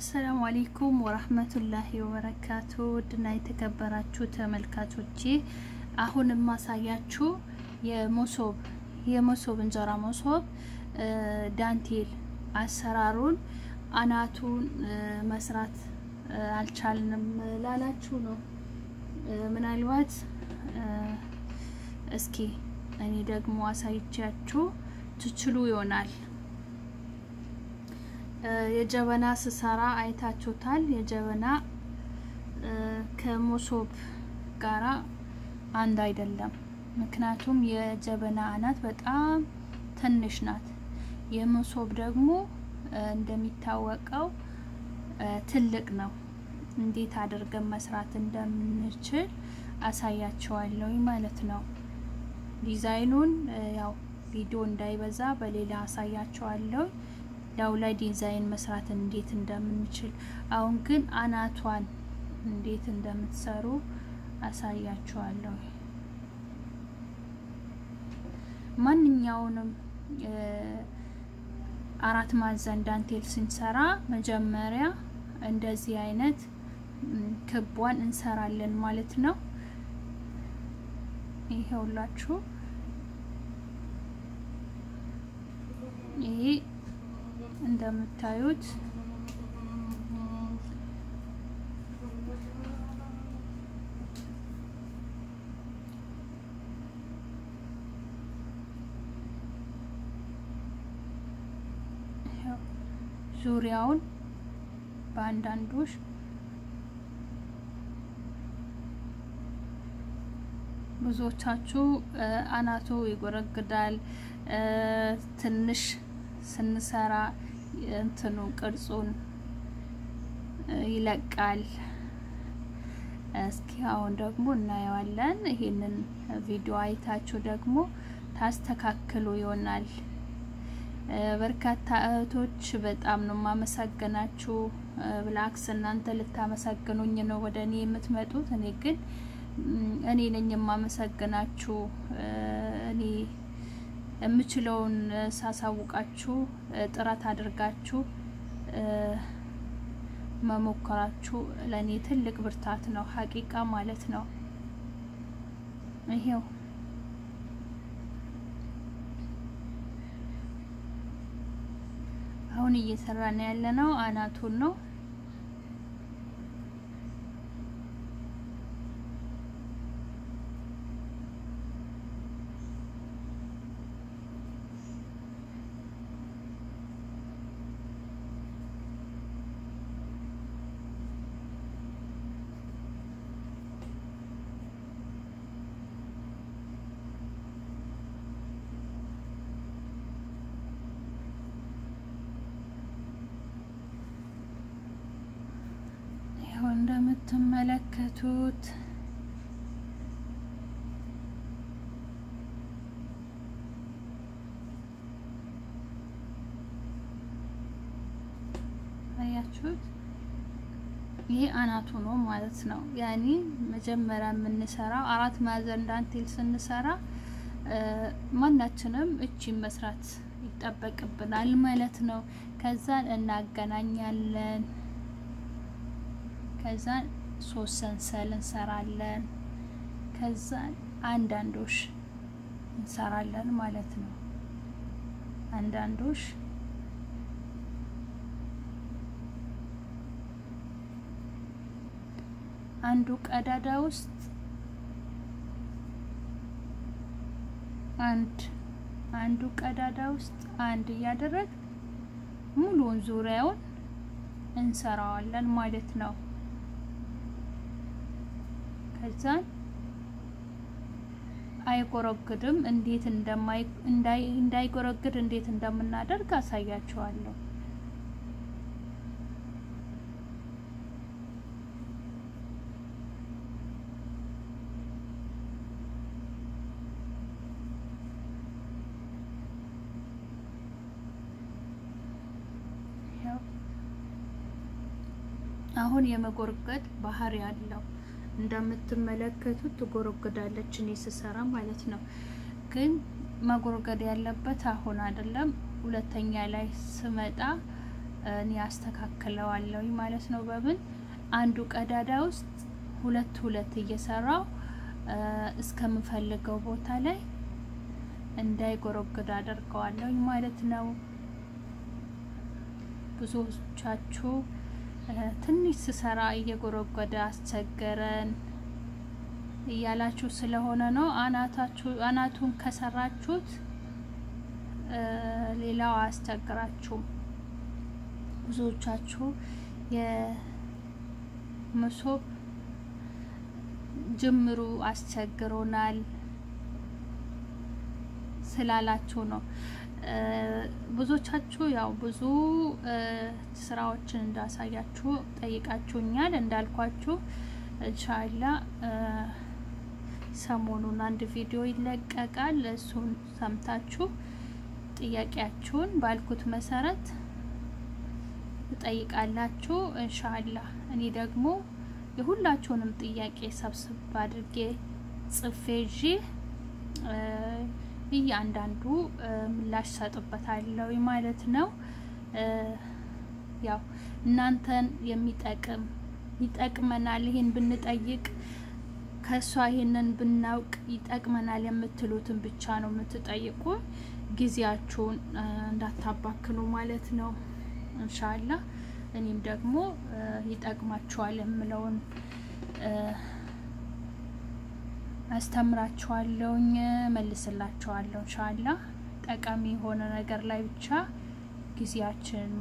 አሰላሙ አሌይኩም ወራህመቱላሂ ወበረካቱ ውድና የተከበራችሁ ተመልካቾቼ አሁን የማሳያችሁ የመሶብ የመሶብ እንጀራ መሶብ ዳንቴል አሰራሩን አናቱን መስራት አልቻልንም ላላችሁ ነው። ምናልባት እስኪ እኔ ደግሞ አሳይቻችሁ ትችሉ ይሆናል። የጀበና ስሰራ አይታችሁታል። የጀበና ከመሶብ ጋራ አንድ አይደለም። ምክንያቱም የጀበና አናት በጣም ትንሽ ናት። የመሶብ ደግሞ እንደሚታወቀው ትልቅ ነው። እንዴት አድርገን መስራት እንደምንችል አሳያቸዋለሁ ማለት ነው። ዲዛይኑን ያው ቪዲዮ እንዳይበዛ በሌላ አሳያችኋለሁ። ያው ላይ ዲዛይን መስራት እንዴት እንደምንችል አሁን ግን አናቷን እንዴት እንደምትሰሩ አሳያችኋለሁ። ማንኛውንም አራት ማዕዘን ዳንቴል ስንሰራ መጀመሪያ እንደዚህ አይነት ክቧን እንሰራለን ማለት ነው። ይሄውላችሁ ይሄ እንደምታዩት። ዙሪያውን በአንዳንዶች ብዙዎቻችሁ አናቱ ይጎረግዳል። ትንሽ ስንሰራ እንትኑ ቅርጹን ይለቃል። እስኪ አሁን ደግሞ እናየዋለን። ይሄንን ቪዲዮ አይታችሁ ደግሞ ታስተካክሉ ይሆናል። በርካታ እህቶች በጣም ነው የማመሰግናችሁ። ብላክስ እናንተ ልታመሰግኑኝ ነው ወደ እኔ የምትመጡት። እኔ ግን እኔ ነኝ የማመሰግናችሁ እኔ የምችለውን ሳሳውቃችሁ ጥረት አድርጋችሁ መሞከራችሁ ለእኔ ትልቅ ብርታት ነው፣ ሀቂቃ ማለት ነው። ይሄው አሁን እየሰራን ያለ ነው አናቱን ነው። ይኸው እንደምትመለከቱት አያችሁት? ይሄ አናቱ ነው ማለት ነው። ያኔ መጀመሪያ የምንሰራው አራት ማዕዘን ዳንቴል ስንሰራ ማናችንም እቺን መስራት ይጠበቅብናል ማለት ነው። ከዛን እናገናኛለን። ከዛ ሶስት ሰንሰል እንሰራለን። ከዛ አንዳንዶሽ እንሰራለን ማለት ነው። አንዳንዶሽ አንዱ ቀዳዳ ውስጥ አንድ አንዱ ቀዳዳ ውስጥ አንድ እያደረግ ሙሉውን ዙሪያውን እንሰራዋለን ማለት ነው። ከዛን አይጎረግድም። እንዴት እንዳይጎረግድ እንዴት እንደምናደርግ አሳያችኋለሁ። አሁን የመጎርገድ ባህሪ ያለው እንደምትመለከቱት ትጎረጎዳለች። እኔ ስሰራ ማለት ነው። ግን መጎርገድ ያለበት አሁን አይደለም። ሁለተኛ ላይ ስመጣ እኔ አስተካክለዋለሁ ማለት ነው። በምን አንዱ ቀዳዳ ውስጥ ሁለት ሁለት እየሰራው እስከምፈልገው ቦታ ላይ እንዳይጎረግድ አደርገዋለሁ ማለት ነው። ብዙዎቻችሁ ትንሽ ስሰራ እየጎረጎደ አስቸገረን እያላችሁ ስለሆነ ነው። አናታችሁ አናቱን ከሰራችሁት ሌላው አያስቸግራችሁም። ብዙዎቻችሁ የመሶብ ጅምሩ አስቸግሮናል ስላላችሁ ነው። ብዙዎቻችሁ ያው ብዙ ስራዎችን እንዳሳያችሁ ጠይቃችሁኛል። እንዳልኳችሁ እንሻላ ሰሞኑን አንድ ቪዲዮ ይለቀቃል። እሱን ሰምታችሁ ጥያቄያችሁን ባልኩት መሰረት ትጠይቃላችሁ። እንሻላ እኔ ደግሞ የሁላችሁንም ጥያቄ ሰብስብ አድርጌ ጽፌ ይዤ እያንዳንዱ ምላሽ ሰጥበታለሁ ማለት ነው። ያው እናንተን የሚጠቅም ይጠቅመናል፣ ይሄን ብንጠይቅ ከእሷ ይሄንን ብናውቅ ይጠቅመናል የምትሉትን ብቻ ነው የምትጠይቁ። ጊዜያችሁን እንዳታባክኑ ማለት ነው። እንሻላ እኔም ደግሞ ይጠቅማችኋል የምለውን አስተምራችኋለሁኝ፣ መልስላችኋለሁ። እንሻላ ጠቃሚ የሆነ ነገር ላይ ብቻ ጊዜያችንን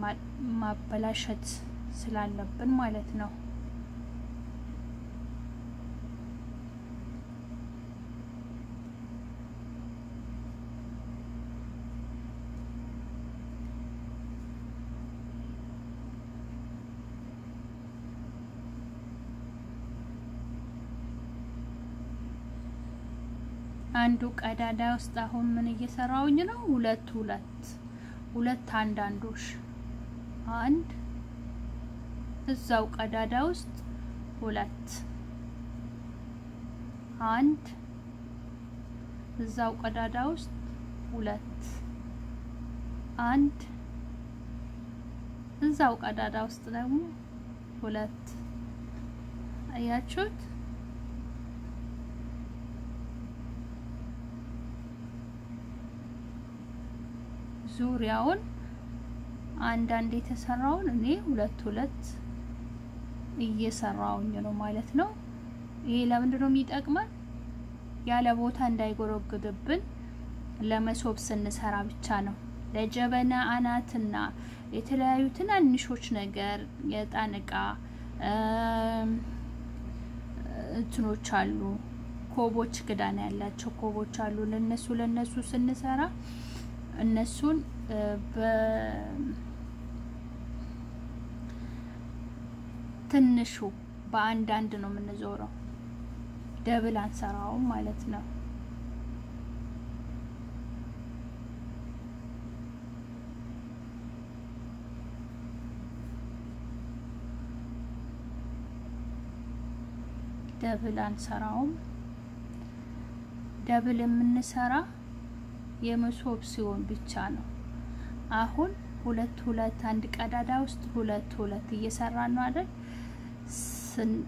ማበላሸት ስላለብን ማለት ነው። አንዱ ቀዳዳ ውስጥ አሁን ምን እየሰራውኝ ነው? ሁለት ሁለት ሁለት አንዳንዶሽ አንድ እዛው ቀዳዳ ውስጥ ሁለት አንድ እዛው ቀዳዳ ውስጥ ሁለት አንድ እዛው ቀዳዳ ውስጥ ደግሞ ሁለት አያችሁት? ዙሪያውን አንዳንድ የተሰራውን እኔ ሁለት ሁለት እየሰራውኝ ነው ማለት ነው። ይሄ ለምንድን ነው የሚጠቅመን? ያለ ቦታ እንዳይጎረግድብን ለመሶብ ስንሰራ ብቻ ነው። ለጀበና አናትና የተለያዩ ትናንሾች ነገር የእጣን እቃ እንትኖች አሉ፣ ክቦች ክዳን ያላቸው ክቦች አሉ። ለነሱ ለነሱ ስንሰራ እነሱን በትንሹ በአንዳንድ ነው የምንዞረው፣ double አንሰራውም ማለት ነው። double አንሰራውም። double የምንሰራ የመሶብ ሲሆን ብቻ ነው። አሁን ሁለት ሁለት አንድ ቀዳዳ ውስጥ ሁለት ሁለት እየሰራን ነው አይደል?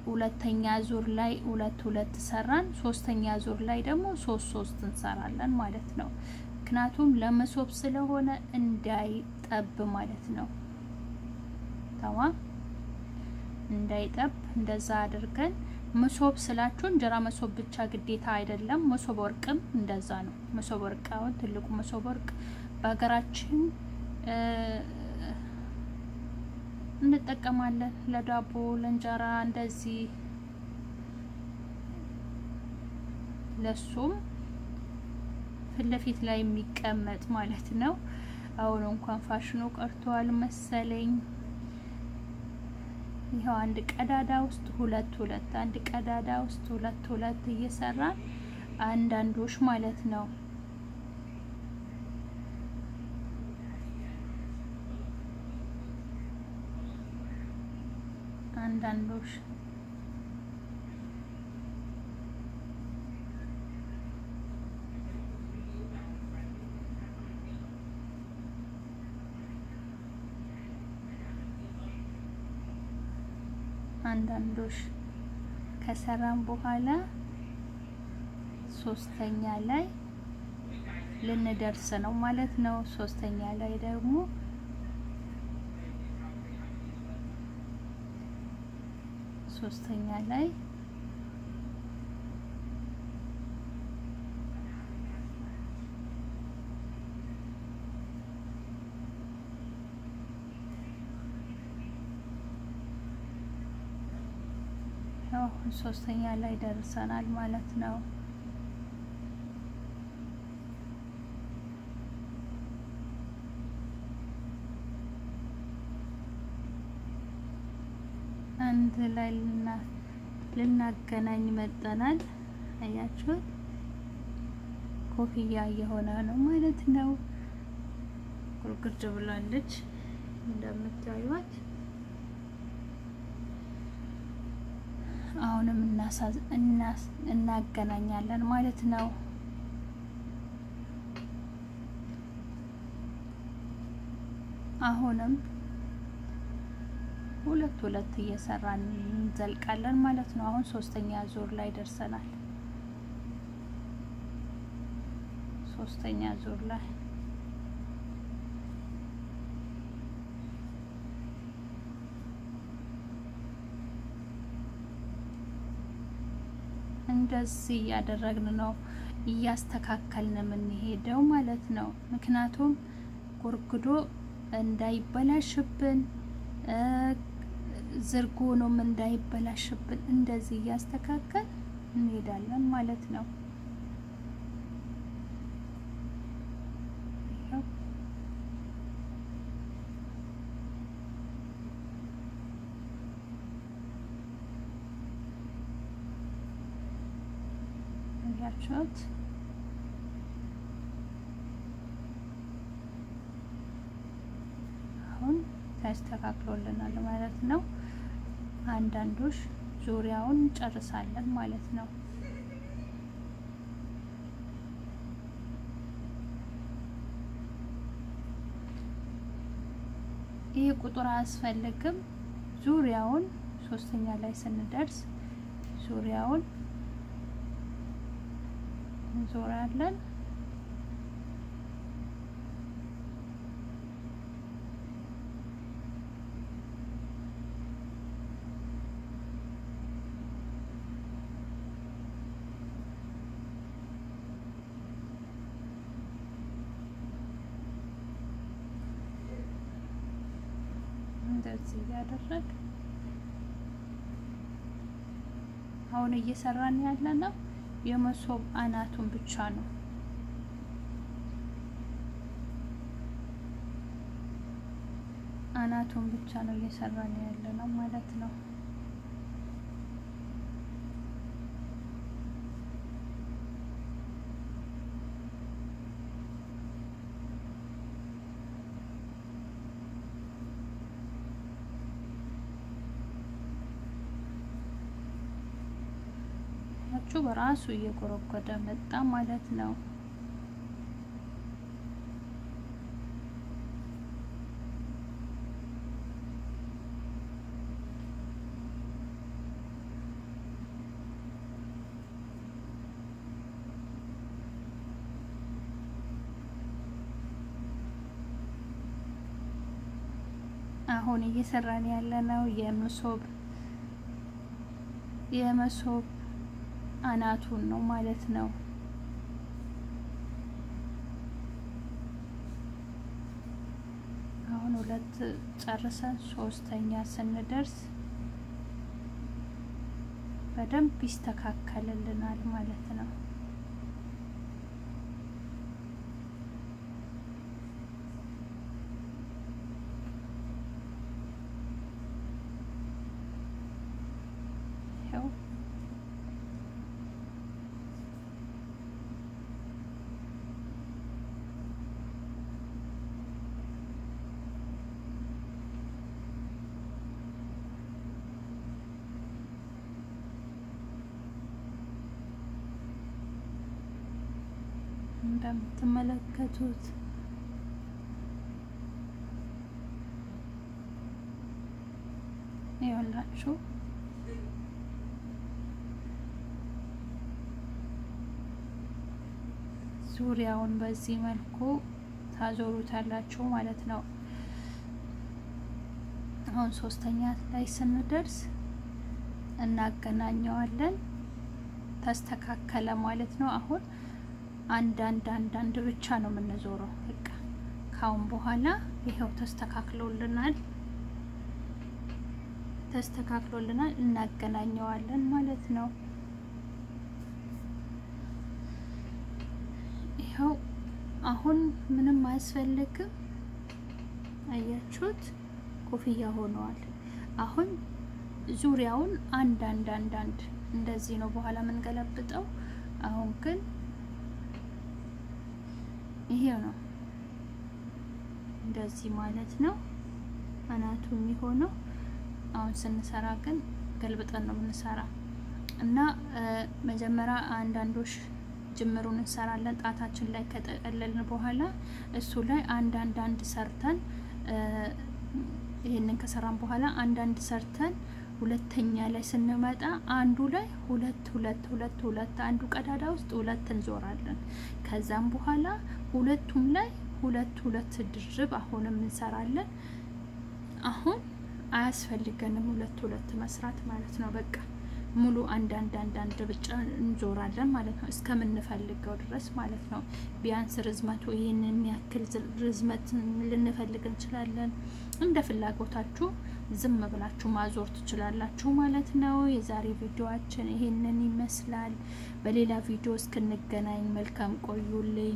ሁለተኛ ዙር ላይ ሁለት ሁለት ሰራን። ሶስተኛ ዙር ላይ ደግሞ ሶስት ሶስት እንሰራለን ማለት ነው። ምክንያቱም ለመሶብ ስለሆነ እንዳይጠብ ማለት ነው። ተማም እንዳይጠብ እንደዛ አድርገን መሶብ ስላችሁ እንጀራ መሶብ ብቻ ግዴታ አይደለም። መሶብ ወርቅም እንደዛ ነው። መሶብ ወርቅ አሁን ትልቁ መሶብ ወርቅ በሀገራችን እንጠቀማለን። ለዳቦ ለእንጀራ እንደዚህ ለሱም ፊት ለፊት ላይ የሚቀመጥ ማለት ነው። አሁን እንኳን ፋሽኑ ቀርቷል መሰለኝ። ይኸው አንድ ቀዳዳ ውስጥ ሁለት ሁለት አንድ ቀዳዳ ውስጥ ሁለት ሁለት እየሰራን አንዳንዶች ማለት ነው። አንዳንዶች አንዳንዶሽ ከሰራን በኋላ ሶስተኛ ላይ ልንደርስ ነው ማለት ነው። ሶስተኛ ላይ ደግሞ ሶስተኛ ላይ አሁን ሶስተኛ ላይ ደርሰናል ማለት ነው። አንድ ላይ ልናገናኝ መጠናል። አያችሁት? ኮፍያ እየሆነ ነው ማለት ነው። ጉርጉድ ብላለች እንደምታዩት። አሁንም እናገናኛለን ማለት ነው። አሁንም ሁለት ሁለት እየሰራን እንዘልቃለን ማለት ነው። አሁን ሶስተኛ ዙር ላይ ደርሰናል። ሶስተኛ ዙር ላይ እንደዚህ እያደረግን ነው እያስተካከልን የምንሄደው ማለት ነው። ምክንያቱም ጎርግዶ እንዳይበላሽብን ዝርጎኖም እንዳይበላሽብን እንደዚህ እያስተካከል እንሄዳለን ማለት ነው። ያችሁት አሁን ተስተካክሎልናል ማለት ነው። አንዳንዶች ዙሪያውን እንጨርሳለን ማለት ነው። ይህ ቁጥር አያስፈልግም። ዙሪያውን ሶስተኛ ላይ ስንደርስ ዙሪያውን እንዞራለን። እንደዚህ እያደረግ አሁን እየሰራን ያለ ነው የመሶብ አናቱን ብቻ ነው። አናቱን ብቻ ነው እየሰራን ያለ ነው ማለት ነው። ቹ በራሱ እየጎረጎደ መጣ ማለት ነው። አሁን እየሰራን ያለ ነው የመሶብ የመሶብ አናቱን ነው ማለት ነው። አሁን ሁለት ጨርሰን ሶስተኛ ስንደርስ በደንብ ይስተካከልልናል ማለት ነው። እንደምትመለከቱት ይኸውላችሁ ዙሪያውን በዚህ መልኩ ታዞሩታላችሁ ማለት ነው። አሁን ሶስተኛ ላይ ስንደርስ እናገናኘዋለን። ተስተካከለ ማለት ነው አሁን አንዳንድ አንዳንድ ብቻ ነው የምንዞረው። በቃ ካሁን በኋላ ይኸው ተስተካክሎልናል ተስተካክሎልናል። እናገናኘዋለን ማለት ነው። ይኸው አሁን ምንም አያስፈልግም። አያችሁት? ኮፍያ ሆነዋል። አሁን ዙሪያውን አንድ አንድ አንድ እንደዚህ ነው በኋላ የምንገለብጠው። አሁን ግን ይሄ ነው እንደዚህ ማለት ነው አናቱ የሚሆነው። አሁን ስንሰራ ግን ገልብጠን ነው የምንሰራ እና መጀመሪያ አንዳንዶች ጅምሩን እንሰራለን። ጣታችን ላይ ከጠቀለልን በኋላ እሱ ላይ አንድ ሰርተን ይህንን ከሰራን በኋላ አንድ ሰርተን ሁለተኛ ላይ ስንመጣ አንዱ ላይ ሁለት ሁለት ሁለት ሁለት አንዱ ቀዳዳ ውስጥ ሁለት እንዞራለን። ከዛም በኋላ ሁለቱም ላይ ሁለት ሁለት ድርብ አሁንም እንሰራለን። አሁን አያስፈልገንም ሁለት ሁለት መስራት ማለት ነው። በቃ ሙሉ አንድ አንድ አንድ አንድ ብቻ እንዞራለን ማለት ነው እስከምንፈልገው ድረስ ማለት ነው። ቢያንስ ርዝመቱ ይህንን ያክል ርዝመት ልንፈልግ እንችላለን። እንደ ፍላጎታችሁ ዝም ብላችሁ ማዞር ትችላላችሁ ማለት ነው። የዛሬ ቪዲዮአችን ይሄንን ይመስላል። በሌላ ቪዲዮ እስክንገናኝ መልካም ቆዩልኝ።